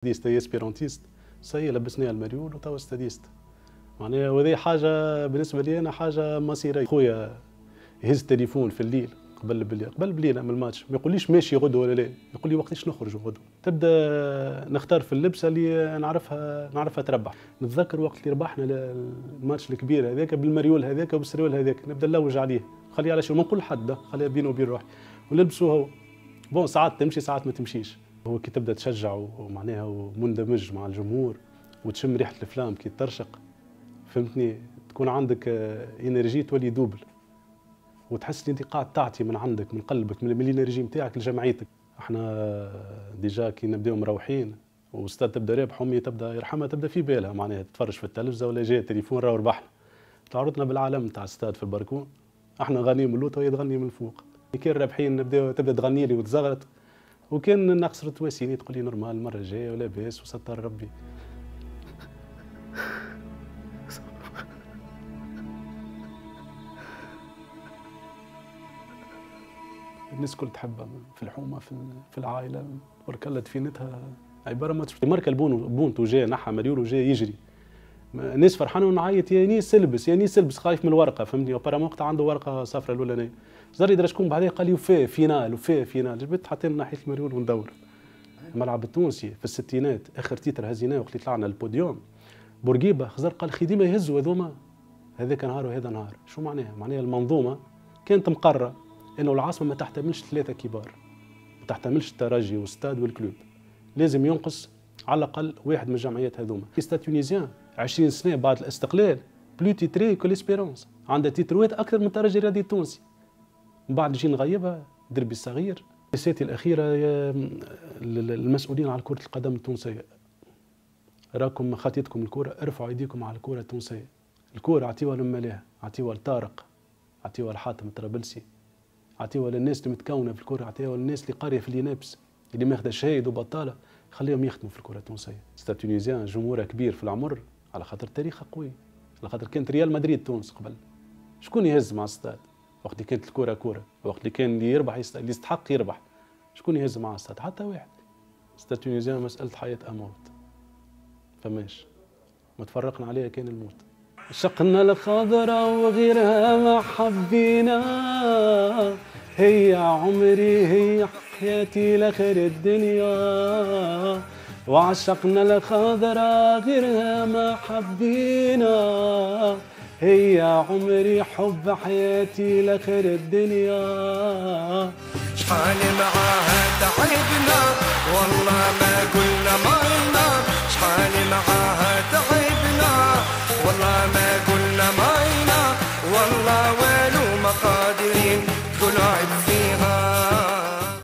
Stadiste هي Espérantiste سي لبسني المريول وتوا Stadiste معناها وهذه حاجة بالنسبة لي أنا حاجة مصيرية. خويا يهز التليفون في الليل قبل بلي قبل بليله من الماتش ما يقوليش ماشي غدوه ولا لا. يقول لي وقتاش نخرج غدوه تبدأ نختار في اللبسة اللي نعرفها نعرفها تربح. نتذكر وقت اللي ربحنا الماتش الكبير هذاك بالمريول هذاك وبالسروال هذاك. نبدأ نلوج عليه. خليه على شو ما نقول حد خليه بينه وبين روحي. ونلبسه هو. bon ساعات تمشي ساعات ما تمشيش. هو كي تبدا تشجع ومعناها ومندمج مع الجمهور وتشم ريحة ال flamme كي ترشق فهمتني؟ تكون عندك énergie تولي double وتحس ان انت قاعد تعطي من عندك من قلبك من ال énergie نتاعك لجمعيتك. إحنا déjà كي نبداو مروحين والستاد تبدا رابح امي تبدا يرحمها تبدا في بالها معناها تتفرج في التلفزة ولا جاي التليفون راه ربحنا. تعرضنا بالعلم تاع استاد في البركون إحنا غني من اللوطه وهي تغني من الفوق. كي رابحين نبداو تبدا تغني لي وتزغرت وكان نقصر تواسيني تقول لي نورمال المره الجايه ولا باس وستر ربي. الناس كل تحبها في الحومة في, في العائلة وركلت فينتها عباره ما ماركا البونت وجا نحى مريول وجا يجري. الناس فرحانه ونعيط يا نيس البس يا نيس البس خايف من الورقة فهمتني؟ وبارا وقت عنده ورقة صفراء الاولانيه زار يدري شكون بعدين قال لي وفاه فينال وفاه فينال. جبت حطينا ناحية المريول وندور. الملعب التونسي في الستينات آخر titre هزيناه وقت اللي طلعنا البوديوم. بورقيبة خزر قال خي ديما يهزوا هذوما. هذاك نهار وهذا نهار. شو معناها؟ معناها المنظومة كانت مقرره إنه العاصمة ما تحتملش ثلاثة كبار. ما تحتملش الترجي والستاد والكلوب. لازم ينقص على الأقل واحد من الجمعيات هذوما. Stade Tunisien 20 سنة بعد الاستقلال. plus titré que l'Espérance عندها تيتروات أكثر من الترجي الرياضي التونسي. من بعد نجي نغيبها دربي الصغير. رسالتي الأخيرة المسؤولين على كرة القدم التونسية. راكم خطيتكم الكرة ارفعوا ايديكم على الكرة التونسية. الكرة اعطيوها للملاها اعطيوها لطارق اعطيوها لحاتم الطرابلسي اعطيوها للناس اللي متكونة في الكرة اعطيوها للناس اللي قاريه في ال INEPS اللي ماخذة شهايد وبطالة خليهم يخدموا في الكرة التونسية. Stade Tunisien جمهورها كبير في العمر. على خاطر تاريخها قوي على خاطر كانت ريال مدريد تونس قبل. شكون يهز مع الستاد؟ وقت اللي كانت الكرة كرة وقت اللي كان اللي يربح. اللي يستحق يربح. شكون يهز مع الستاد؟ حتى واحد. Stade Tunisien مسألة حياة أموت. فماش. ما تفرقنا عليها كان الموت. شقنا الخضرة وغيرها ما حبينا. هي عمري هي حياتي لخير الدنيا. وعشقنا الخضرة غيرها ما حبينا هي عمري حب حياتي لخير الدنيا. شحال معاها تعبنا والله ما قلنا ما